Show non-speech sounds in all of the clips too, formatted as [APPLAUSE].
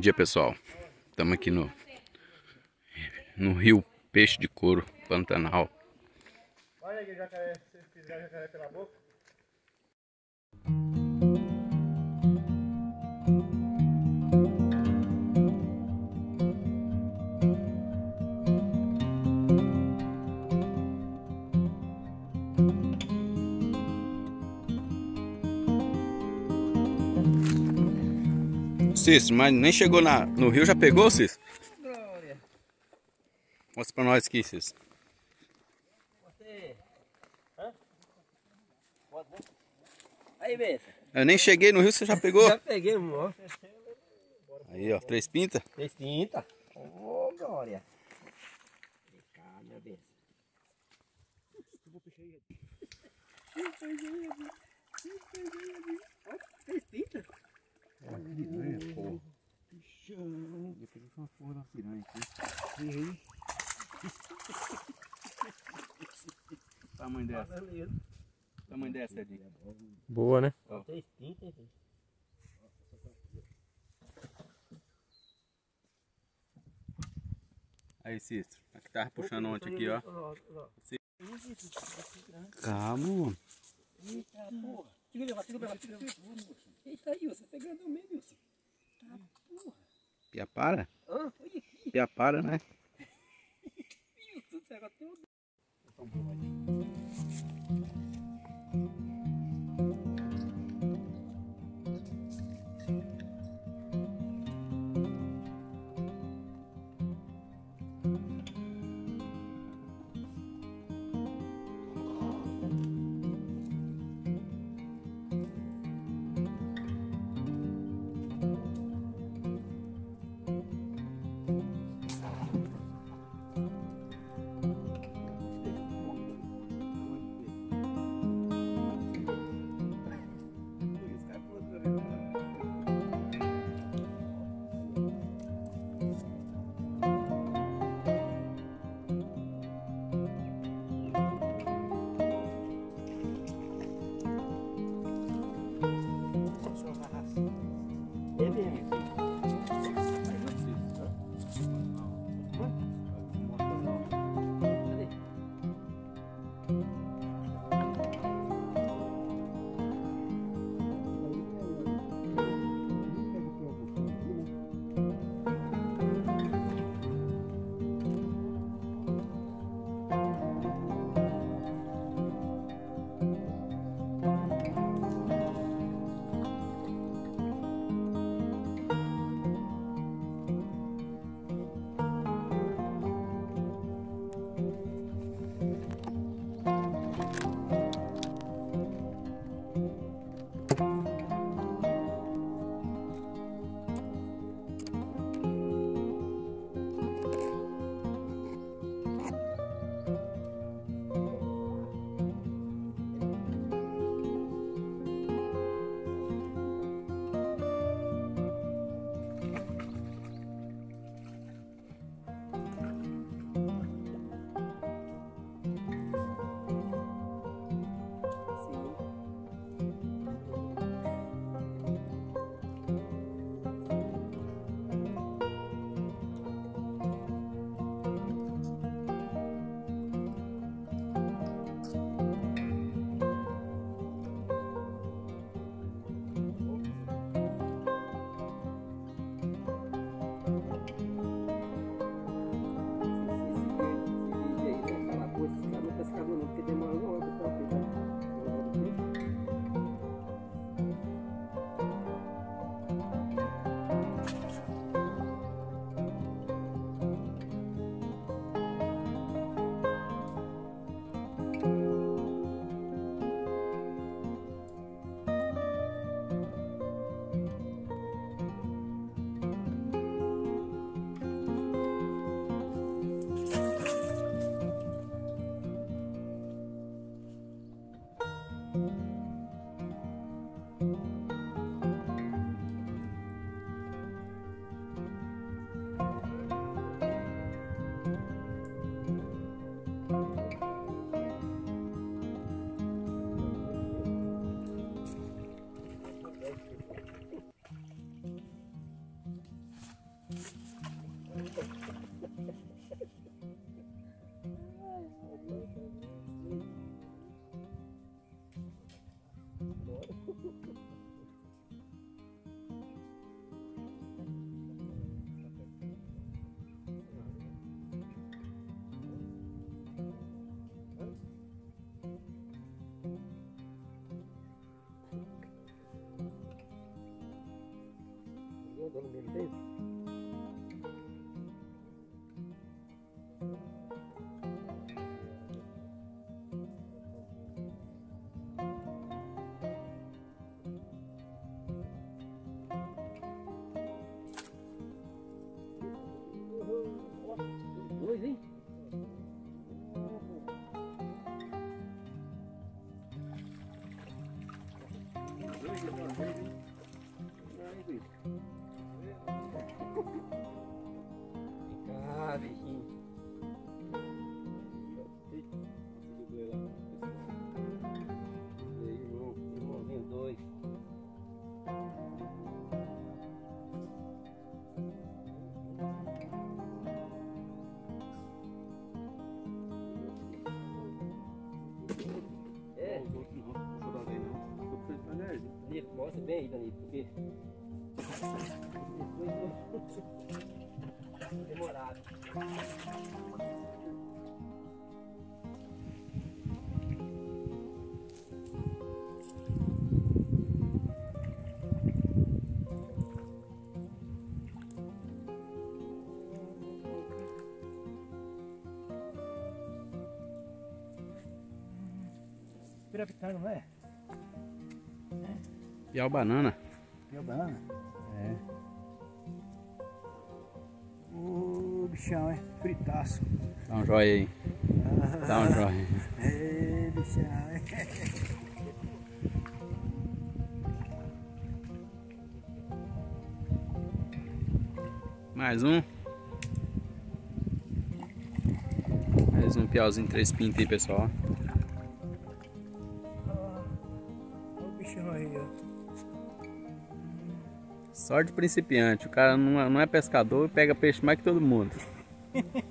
dia pessoal, estamos aqui no, no rio Peixe de Couro, Pantanal. Olha aqui, jacaré, se fizer jacaré pela boca. Cícero, mas nem chegou na, no rio, já pegou, Cícero? Glória. Mostra pra nós aqui, Cícero. Você... Hã? Aí, Bessa. Eu nem cheguei no rio, você já pegou? já peguei, amor. Aí, ó, três pintas. Três pintas. Ô, oh, Glória. Vem cá, minha Bessa. Três pintas? Olha que piranha, porra. Bichão. Depois eu uma porra da piranha aqui. E aí? Tamanho dessa. Tamanho dessa, Edinho. Boa, né? Ó. Aí, Cícero. Aqui tava puxando ontem aqui, ó. Calma. Eita, porra. Tira levar, tira levar, tira levar. Eita aí, você pegando o meio, Wilson. Tá, porra. Piapara? Hã? Olha aqui. Piapara, né? [LAUGHS] Wilson, você agora tem um... Pirapitar, não é? E a banana. Meu banana? É. O bichão, é? Fritaço. Dá um joia aí. Dá um joia. [LAUGHS] É, bichão, é. Mais um. Mais um piauzinho três pintas aí, pessoal. Sorte de principiante. O cara não é, não é pescador e pega peixe mais que todo mundo. [LAUGHS]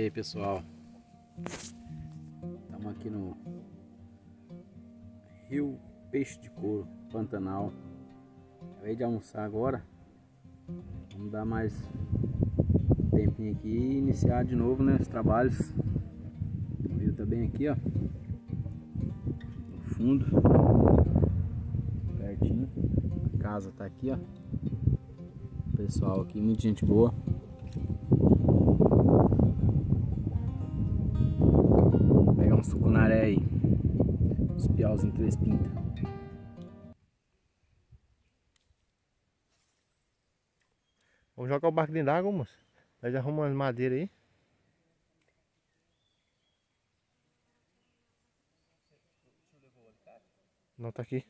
E aí pessoal, estamos aqui no Rio Peixe de Couro, Pantanal. Acabei de almoçar agora, vamos dar mais um tempinho aqui e iniciar de novo né, os trabalhos. O rio tá bem aqui ó, no fundo, pertinho, a casa tá aqui ó. O pessoal aqui, muita gente boa. Os piauzinhos três pintas. Vamos jogar o barco dentro d'água, moço. Nós arrumamos madeira aí. Não tá aqui.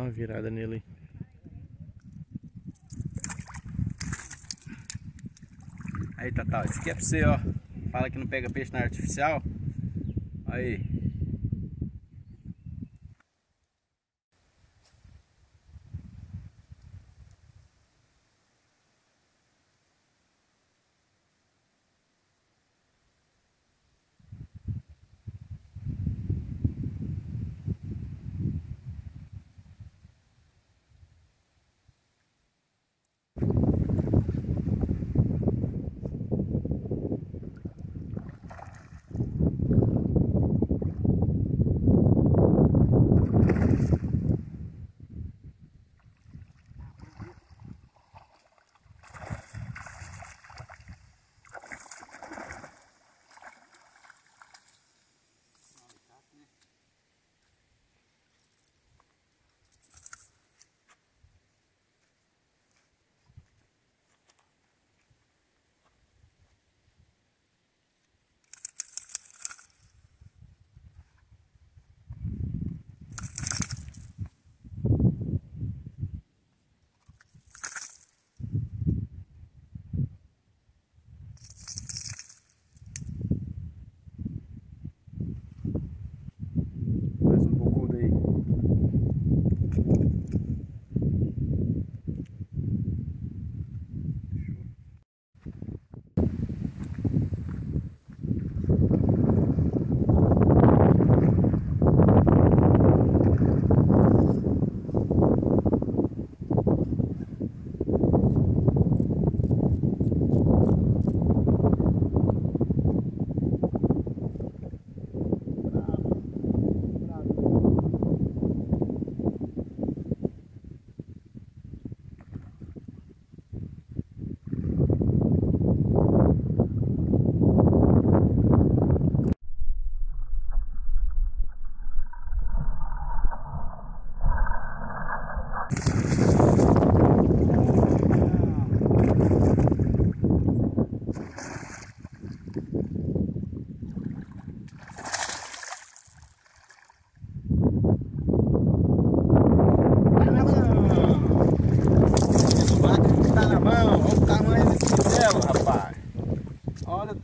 Dá uma virada nele aí. Aí, Tatal, esse aqui é pra você, ó. Fala que não pega peixe na artificial. Aí.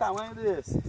Tamanho desse!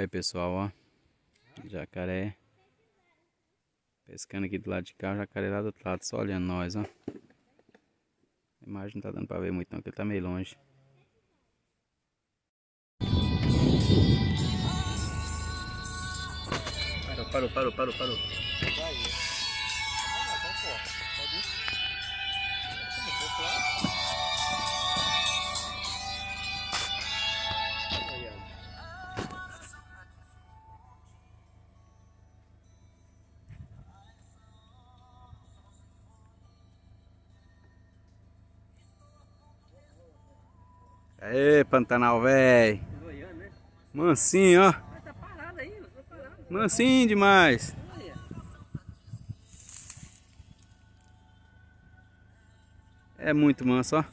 Aí pessoal, ó. Jacaré. Pescando aqui do lado de cá, o jacaré lá do outro lado, só olhando nós, ó. A imagem não tá dando pra ver muito não, porque tá meio longe. Parou, parou, parou, parou, parou. Aê, Pantanal, véi. Mansinho, ó. Tá parado tá parado. Mansinho demais. É muito manso, ó.